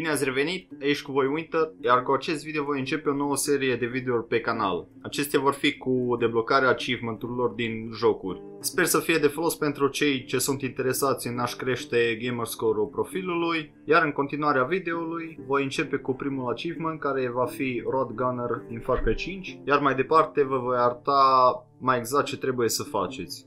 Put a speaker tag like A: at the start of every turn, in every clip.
A: Bine ați revenit, aici cu voi Winter, iar cu acest video voi începe o nouă serie de videouri pe canal. Acestea vor fi cu deblocarea achievement-urilor din jocuri. Sper să fie de folos pentru cei ce sunt interesați în a-și crește gamerscore-ul profilului, iar în continuarea videoului voi începe cu primul achievement care va fi Rod Gunner din Far Cry 5, iar mai departe vă voi arăta mai exact ce trebuie să faceți.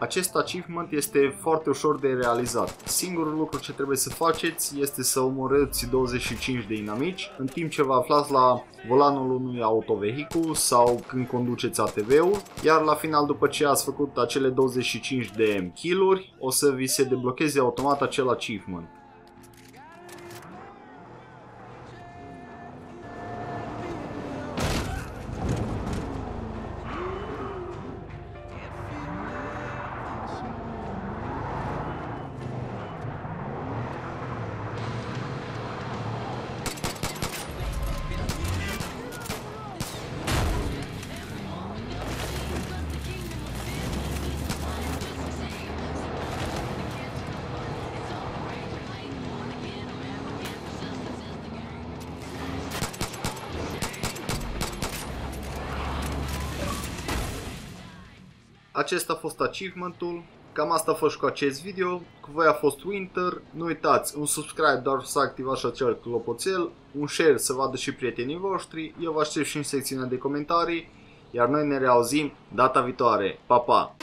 A: Acest achievement este foarte ușor de realizat. Singurul lucru ce trebuie să faceți este să omorâți 25 de inamici în timp ce vă aflați la volanul unui autovehicul sau când conduceți ATV-ul, iar la final după ce ați făcut acele 25 de kill-uri, o să vi se deblocheze automat acel achievement. Acesta a fost achievementul, cam asta a fost cu acest video, cu voi a fost Winter, nu uitați un subscribe doar să activați acel clopoțel, un share să vadă și prietenii voștri, eu vă aștept și în secțiunea de comentarii, iar noi ne reauzim data viitoare, pa pa!